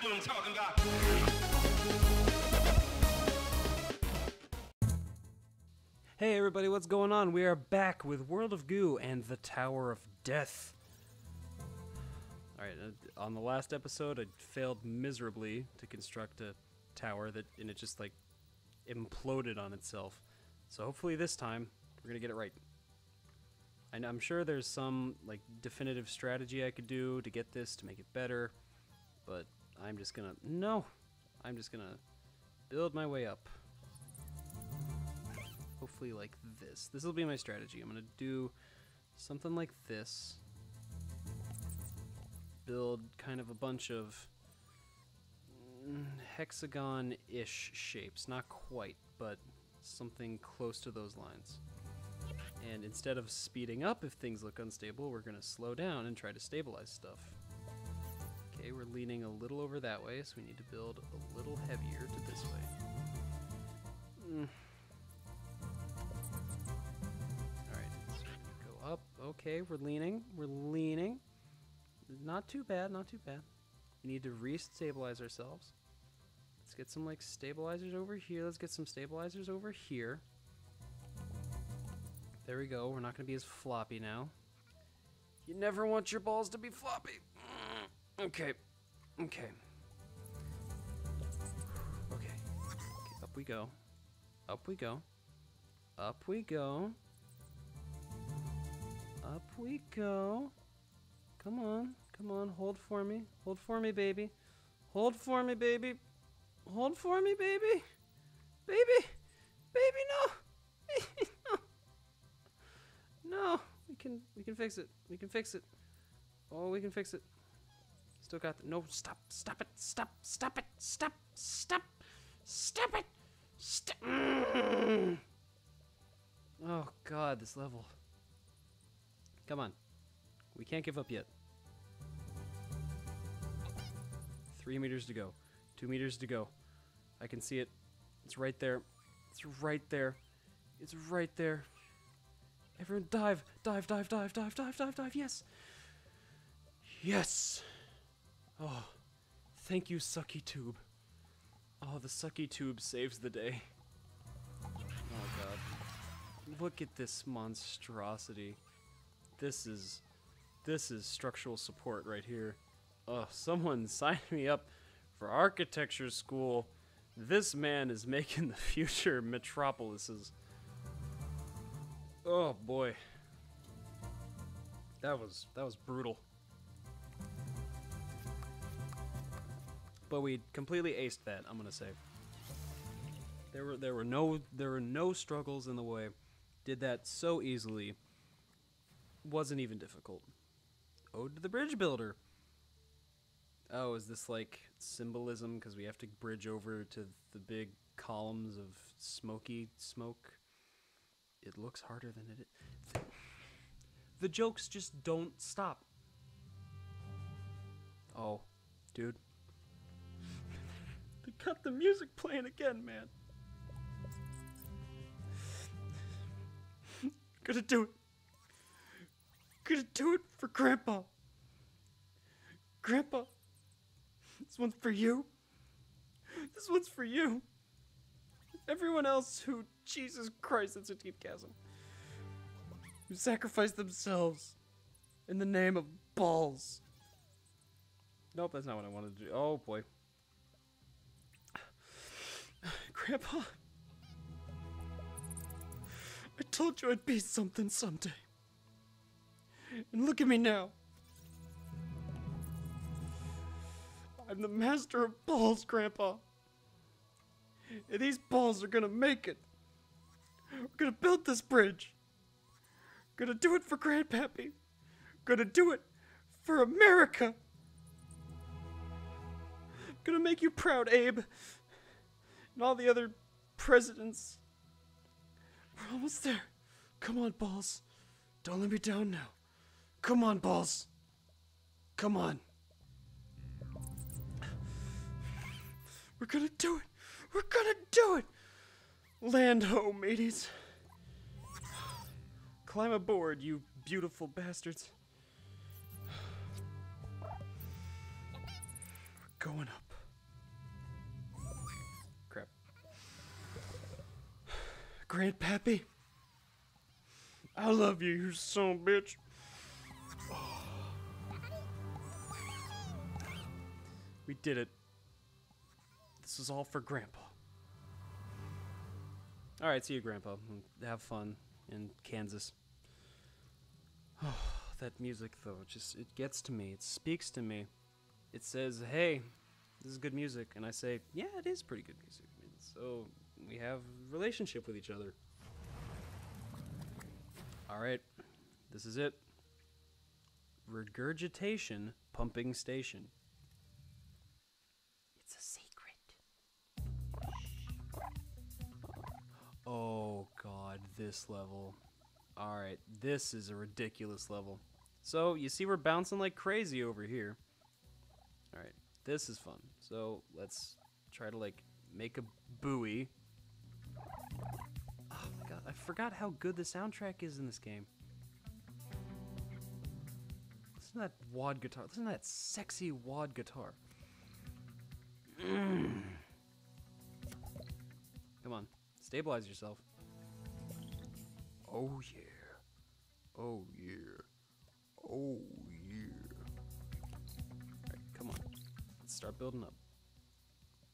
What I'm talking about. Hey everybody, what's going on? We are back with World of Goo and the Tower of Death. Alright, uh, on the last episode, I failed miserably to construct a tower that, and it just like imploded on itself. So hopefully this time, we're gonna get it right. And I'm sure there's some like definitive strategy I could do to get this to make it better, but I'm just gonna, no! I'm just gonna build my way up hopefully like this. This will be my strategy. I'm to do something like this. Build kind of a bunch of hexagon-ish shapes. Not quite, but something close to those lines. And instead of speeding up if things look unstable, we're to slow down and try to stabilize stuff. Okay, we're leaning a little over that way, so we need to build a little heavier to this way. Mm. Alright, so go up. Okay, we're leaning. We're leaning. Not too bad, not too bad. We need to re-stabilize ourselves. Let's get some like stabilizers over here. Let's get some stabilizers over here. There we go. We're not going to be as floppy now. You never want your balls to be floppy. Okay. Okay. Okay. Up we go. Up we go. Up we go. Up we go. Come on. Come on. Hold for me. Hold for me, baby. Hold for me, baby. Hold for me, baby. Baby. Baby, no. no. No. We can we can fix it. We can fix it. Oh, we can fix it. Still got the no stop. Stop it. Stop. Stop it. Stop. Stop. Stop it. Stop. Mm. Oh god, this level. Come on. We can't give up yet. Three meters to go. Two meters to go. I can see it. It's right there. It's right there. It's right there. Everyone dive. Dive, dive, dive, dive, dive, dive, dive. Yes. Yes. Oh. Thank you, Sucky Tube. Oh, the Sucky Tube saves the day. Oh god. Look at this monstrosity. This is this is structural support right here. Oh, someone sign me up for architecture school. This man is making the future metropolises. Oh boy. That was that was brutal. But we completely aced that, I'm gonna say. There were there were no there were no struggles in the way. Did that so easily. Wasn't even difficult. Ode to the bridge builder. Oh, is this like symbolism because we have to bridge over to the big columns of smoky smoke? It looks harder than it is. The jokes just don't stop. Oh, dude. Got the music playing again, man. Gonna do it. Gonna do it for Grandpa. Grandpa, this one's for you. This one's for you. Everyone else who, Jesus Christ, that's a deep chasm. Who sacrificed themselves in the name of balls. Nope, that's not what I wanted to do. Oh boy. Grandpa. I told you I'd be something someday. And look at me now. I'm the master of balls, Grandpa. And these balls are gonna make it. We're gonna build this bridge. Gonna do it for Grandpappy. Gonna do it for America. Gonna make you proud, Abe. And all the other presidents. We're almost there. Come on, balls. Don't let me down now. Come on, balls. Come on. We're gonna do it. We're gonna do it. Land ho, mateys. Climb aboard, you beautiful bastards. We're going up. Grandpappy. I love you, you son of a bitch. We did it. This is all for Grandpa. All right, see you, Grandpa. Have fun in Kansas. Oh, that music, though, just it gets to me. It speaks to me. It says, "Hey, this is good music," and I say, "Yeah, it is pretty good music." And so we have relationship with each other. All right, this is it. Regurgitation pumping station. It's a secret. Oh god, this level. Alright, this is a ridiculous level. So, you see we're bouncing like crazy over here. Alright, this is fun. So, let's try to like make a buoy. Oh my god, I forgot how good the soundtrack is in this game. Listen to that wah guitar. Listen to that sexy wah guitar. Mm. Come on, stabilize yourself. Oh yeah. Oh yeah. Oh yeah. Alright, come on. Let's start building up.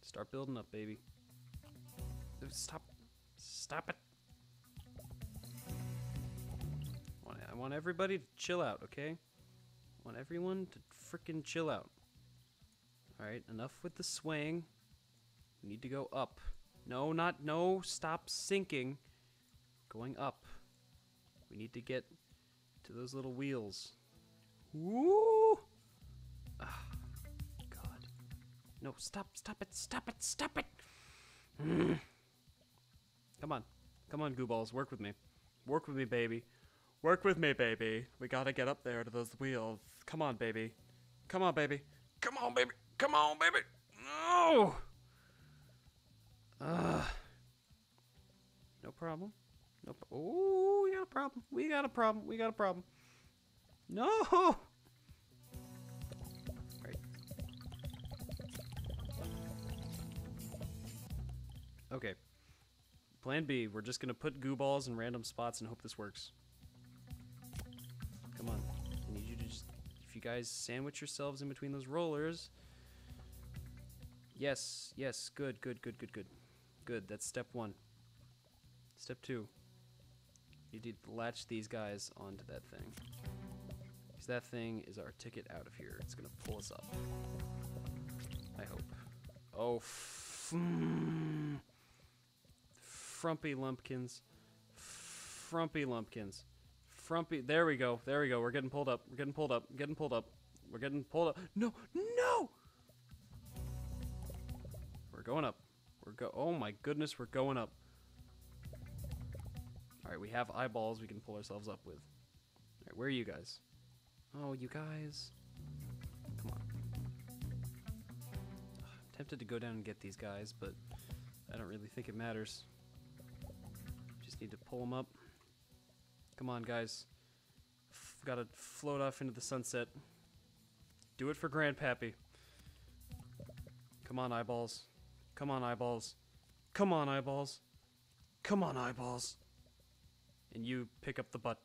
Start building up, baby. Stop. Stop it. I want, everybody to chill out, okay? I want everyone to freaking chill out. Alright, enough with the swaying. We need to go up. No, not no. Stop sinking. Going up. We need to get to those little wheels. Woo! Ah, God. No, stop, stop it, stop it, stop it! Mm. Come on. Come on, goo balls. Work with me. Work with me, baby. Work with me, baby. We gotta get up there to those wheels. Come on, baby. Come on, baby. Come on, baby. Come on, baby. No! Uh, no problem. No. Pro- oh, we got a problem. We got a problem. We got a problem. No. Right. Okay. Plan B. We're just gonna put goo balls in random spots and hope this works. Come on. I need you to just. If you guys sandwich yourselves in between those rollers. Yes. Yes. Good. Good. Good. Good. Good. Good. That's step one. Step two. You need to latch these guys onto that thing. Because that thing is our ticket out of here. It's to pull us up. I hope. Oh. Frumpy lumpkins. Frumpy lumpkins. Frumpy. There we go. There we go. We're getting pulled up. We're getting pulled up. Getting pulled up. We're getting pulled up. No, no! We're going up. We're go. Oh my goodness, we're going up. All right, we have eyeballs we can pull ourselves up with. All right, where are you guys? Oh, you guys. Come on. I'm tempted to go down and get these guys, but I don't really think it matters. Just need to pull them up. Come on, guys. F- gotta float off into the sunset. Do it for Grandpappy. Come on, eyeballs. Come on, eyeballs. Come on, eyeballs. Come on, eyeballs. And you pick up the butt.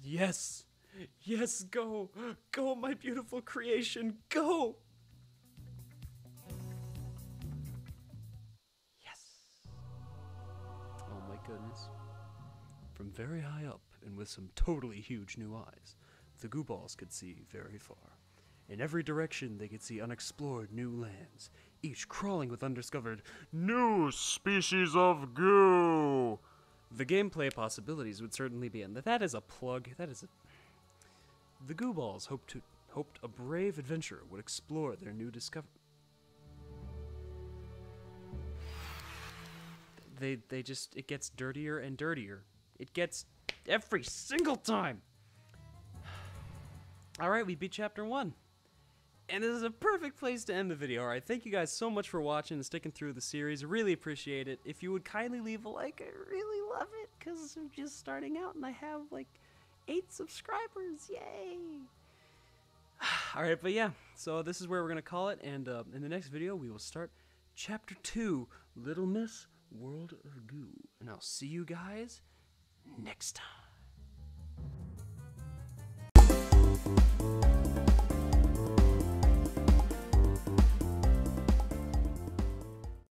Yes! Yes, go! Go, my beautiful creation! Go! From very high up and with some totally huge new eyes, the Gooballs could see very far. In every direction, they could see unexplored new lands, each crawling with undiscovered new species of goo. The gameplay possibilities would certainly be, and that is a plug. That is a. The Gooballs hoped to hoped a brave adventurer would explore their new discovery. They they just it gets dirtier and dirtier. It gets every single time. All right, we beat chapter one. And this is a perfect place to end the video. All right, thank you guys so much for watching and sticking through the series. Really appreciate it. If you would kindly leave a like, I really love it because I'm just starting out and I have like eight subscribers. Yay! All right, but yeah, so this is where we're gonna call it, and uh, in the next video we will start chapter two, Little Miss World of Goo. And I'll see you guys next time.